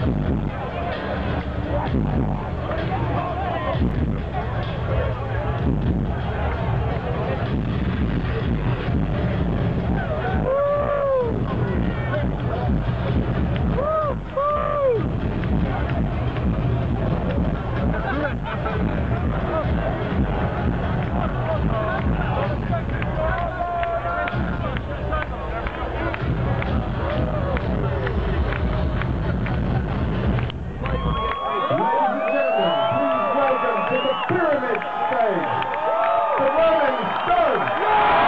Thank you. stage. The women's third.